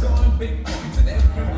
Going big points and every